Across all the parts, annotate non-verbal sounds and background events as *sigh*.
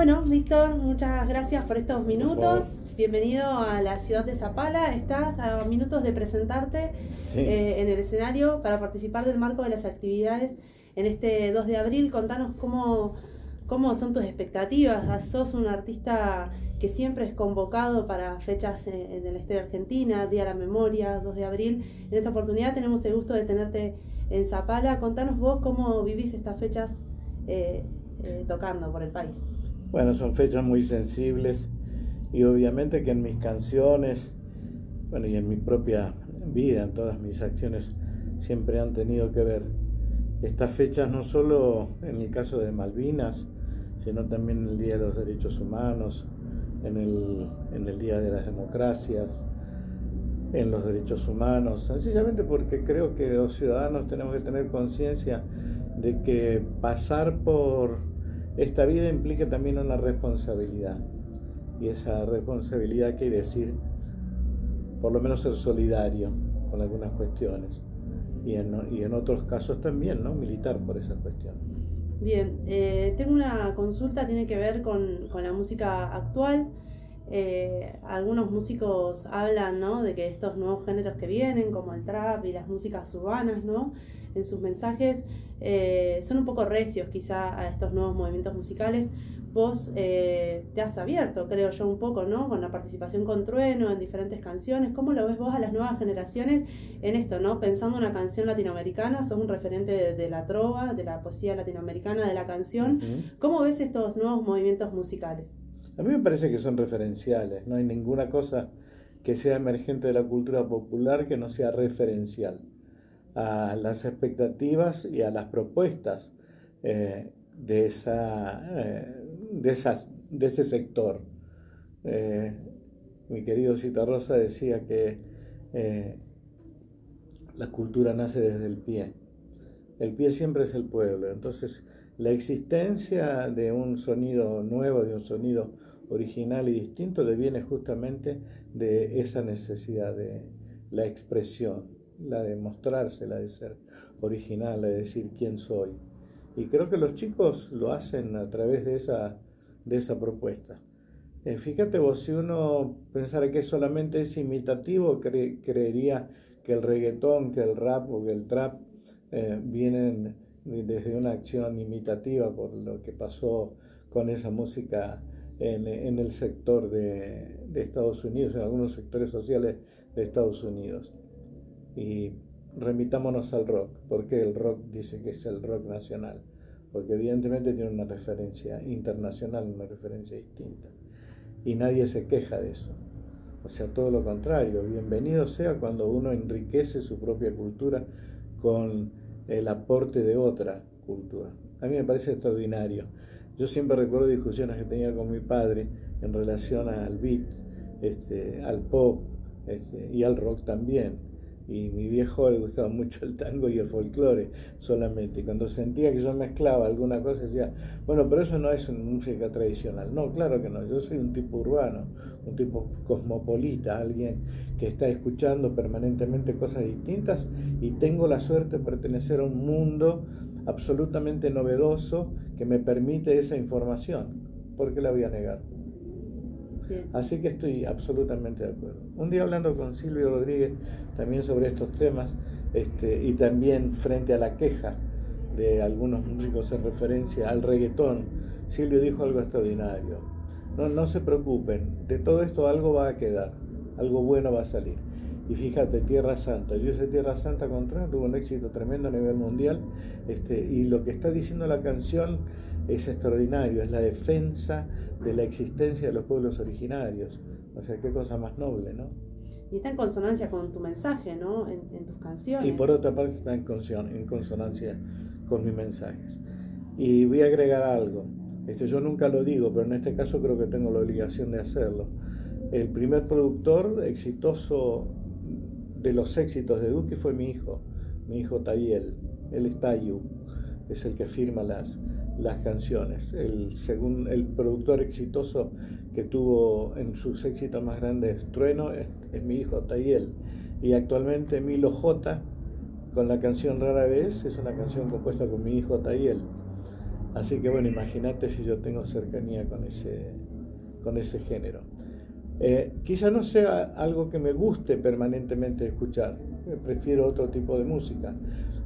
Bueno, Víctor, muchas gracias por estos minutos. Bienvenido a la ciudad de Zapala. Estás a minutos de presentarte eh, en el escenario para participar del marco de las actividades en este 2 de abril. Contanos cómo, cómo son tus expectativas. Sos un artista que siempre es convocado para fechas en el este de Argentina, Día de la Memoria, 2 de abril. En esta oportunidad tenemos el gusto de tenerte en Zapala. Contanos vos cómo vivís estas fechas eh, eh, tocando por el país. Bueno, son fechas muy sensibles y obviamente que en mis canciones, bueno, y en mi propia vida, en todas mis acciones, siempre han tenido que ver estas fechas no solo en el caso de Malvinas, sino también en el Día de los Derechos Humanos, en el, en el Día de las Democracias, en los derechos humanos, sencillamente porque creo que los ciudadanos tenemos que tener conciencia de que pasar por esta vida implica también una responsabilidad. Y esa responsabilidad quiere decir, por lo menos, ser solidario con algunas cuestiones. Y en, otros casos también, ¿no? Militar por esas cuestiones. Bien, eh, tengo una consulta, tiene que ver con, con la música actual. Eh, algunos músicos hablan ¿no? de que estos nuevos géneros que vienen, como el trap y las músicas urbanas, ¿no? En sus mensajes, eh, son un poco recios quizá a estos nuevos movimientos musicales. Vos eh, te has abierto, creo yo, un poco, ¿no? Con la participación con Trueno en diferentes canciones. ¿Cómo lo ves vos a las nuevas generaciones en esto, ¿no? Pensando una canción latinoamericana, sos un referente de, la trova, de la poesía latinoamericana, de la canción. ¿Cómo ves estos nuevos movimientos musicales? A mí me parece que son referenciales. No hay ninguna cosa que sea emergente de la cultura popular que no sea referencial a las expectativas y a las propuestas eh, de, esa, eh, de, esas, de ese sector. Eh, mi querido Cita Rosa decía que la cultura nace desde el pie. El pie siempre es el pueblo. Entonces, la existencia de un sonido nuevo, de un sonido original y distinto, deviene justamente de esa necesidad de la expresión la de mostrarse, la de ser original, la de decir quién soy. Y creo que los chicos lo hacen a través de esa, de esa propuesta. Eh, fíjate vos, si uno pensara que solamente es imitativo, creería que el reggaetón, que el rap o que el trap eh, vienen desde una acción imitativa por lo que pasó con esa música en, en el sector de, de Estados Unidos, en algunos sectores sociales de Estados Unidos y remitámonos al rock, porque el rock dice que es el rock nacional, porque evidentemente tiene una referencia internacional, una referencia distinta, y nadie se queja de eso. O sea, todo lo contrario, bienvenido sea cuando uno enriquece su propia cultura con el aporte de otra cultura. A mí me parece extraordinario. Yo siempre recuerdo discusiones que tenía con mi padre en relación al beat, este, al pop este, y al rock también y mi viejo le gustaba mucho el tango y el folclore solamente. Cuando sentía que yo mezclaba alguna cosa, decía, bueno, pero eso no es música tradicional. No, claro que no, yo soy un tipo urbano, un tipo cosmopolita, alguien que está escuchando permanentemente cosas distintas y tengo la suerte de pertenecer a un mundo absolutamente novedoso que me permite esa información. ¿Por qué la voy a negar? Así que estoy absolutamente de acuerdo. Un día hablando con Silvio Rodríguez también sobre estos temas este, y también frente a la queja de algunos músicos en referencia al reggaetón, Silvio dijo algo extraordinario. No, no se preocupen, de todo esto algo va a quedar, algo bueno va a salir. Y fíjate, Tierra Santa, yo sé Tierra Santa contra, tuvo un éxito tremendo a nivel mundial, este, y lo que está diciendo la canción es extraordinario, es la defensa de la existencia de los pueblos originarios. O sea, qué cosa más noble, ¿no? Y está en consonancia con tu mensaje, ¿no? En, tus canciones. Y por otra parte está en, en consonancia con mis mensajes. Y voy a agregar algo. Este, yo nunca lo digo, pero en este caso creo que tengo la obligación de hacerlo. El primer productor exitoso de los éxitos de Duque fue mi hijo, mi hijo Tayel. Él es Tayu, es el que firma las, las canciones. El, según el productor exitoso que tuvo en sus éxitos más grandes Trueno es, mi hijo Tayel. Y actualmente Milo J con la canción Rara vez es una canción compuesta con mi hijo Tayel. Así que bueno, imagínate si yo tengo cercanía con ese, con ese género. Eh, quizá no sea algo que me guste permanentemente escuchar, prefiero otro tipo de música,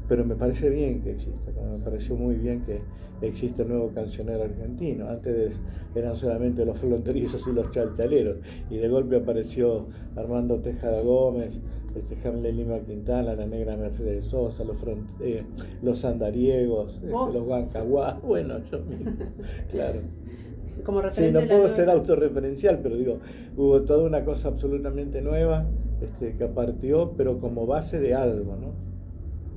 pero me parece bien que exista, como me pareció muy bien que existe el nuevo cancionero argentino. Antes eran solamente los fronterizos y los chalchaleros, y de golpe apareció Armando Tejada Gómez, este Hamlet Lima Quintana, la negra Mercedes Sosa, los, eh, los andariegos, este, los guancaguas, *laughs* bueno, yo mismo, *laughs* claro como Sí, no puedo ser autorreferencial, pero digo, hubo toda una cosa absolutamente nueva este, que partió, pero como base de algo, ¿no?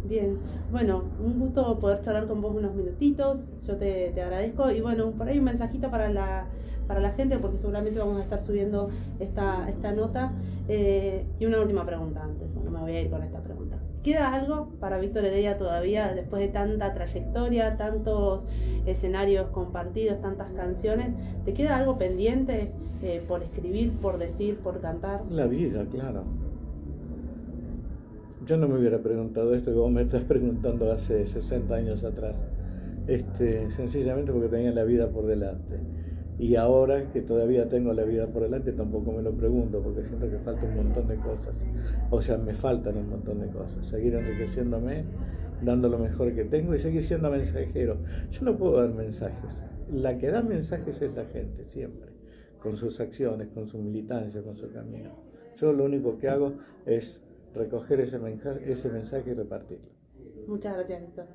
Bien, bueno, un gusto poder charlar con vos unos minutitos, yo te, te agradezco y bueno, por ahí un mensajito para la, para la gente, porque seguramente vamos a estar subiendo esta, esta nota. Eh, y una última pregunta antes, bueno, me voy a ir con esta pregunta. ¿Queda algo para Víctor Heredia todavía después de tanta trayectoria, tantos escenarios compartidos, tantas canciones? ¿Te queda algo pendiente eh, por escribir, por decir, por cantar? La vida, claro. Yo no me hubiera preguntado esto que vos me estás preguntando hace 60 años atrás. Este, sencillamente porque tenía la vida por delante. Y ahora que todavía tengo la vida por delante, tampoco me lo pregunto, porque siento que falta un montón de cosas. O sea, me faltan un montón de cosas. Seguir enriqueciéndome, dando lo mejor que tengo y seguir siendo mensajero. Yo no puedo dar mensajes. La que da mensajes es la gente, siempre. Con sus acciones, con su militancia, con su camino. Yo lo único que hago es recoger ese mensaje, ese mensaje y repartirlo. Muchas gracias, Víctor.